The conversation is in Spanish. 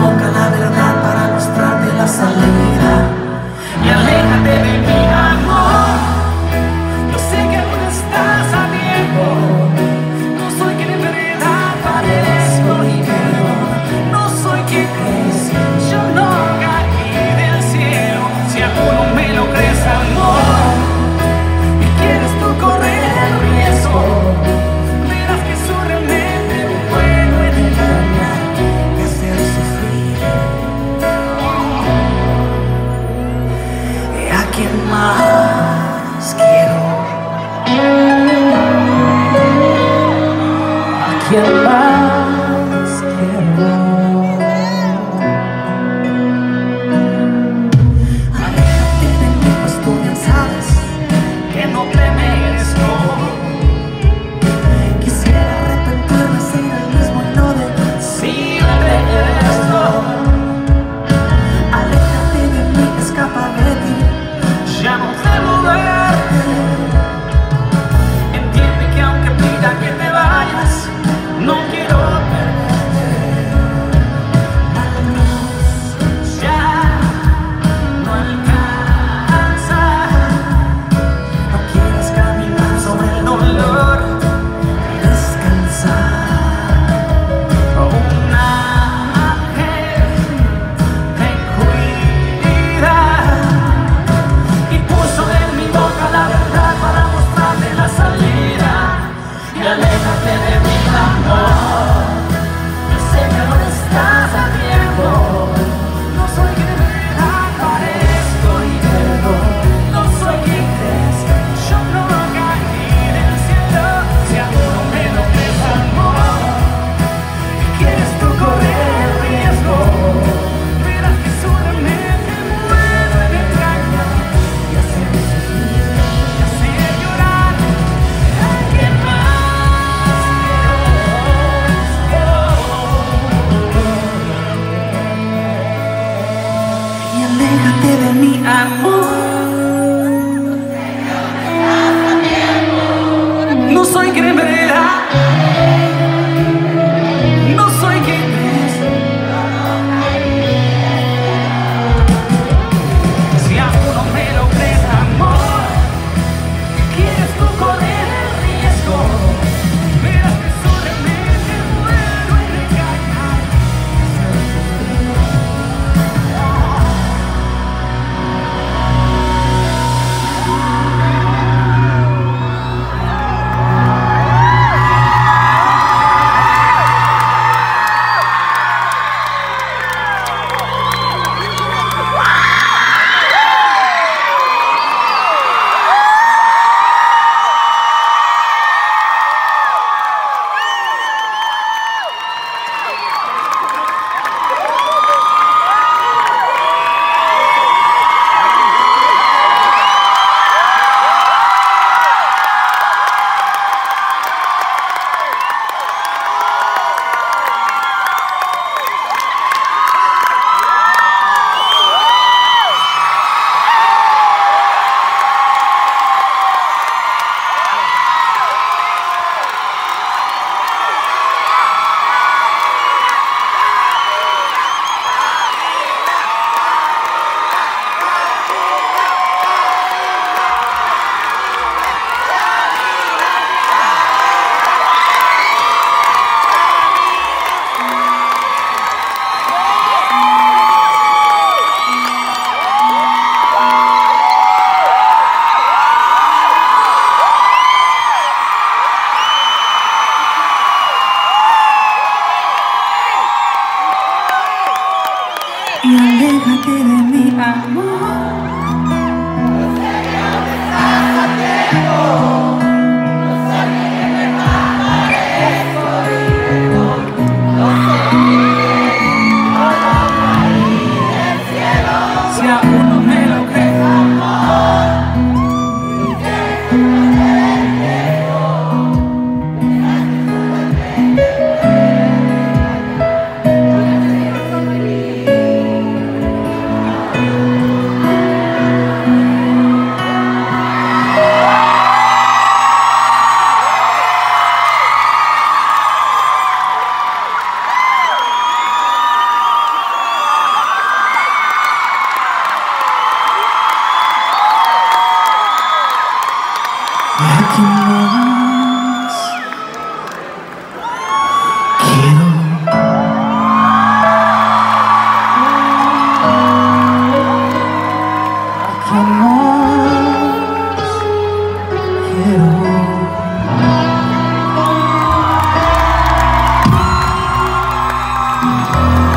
Boca your love. aléjate de mi amor. Bye.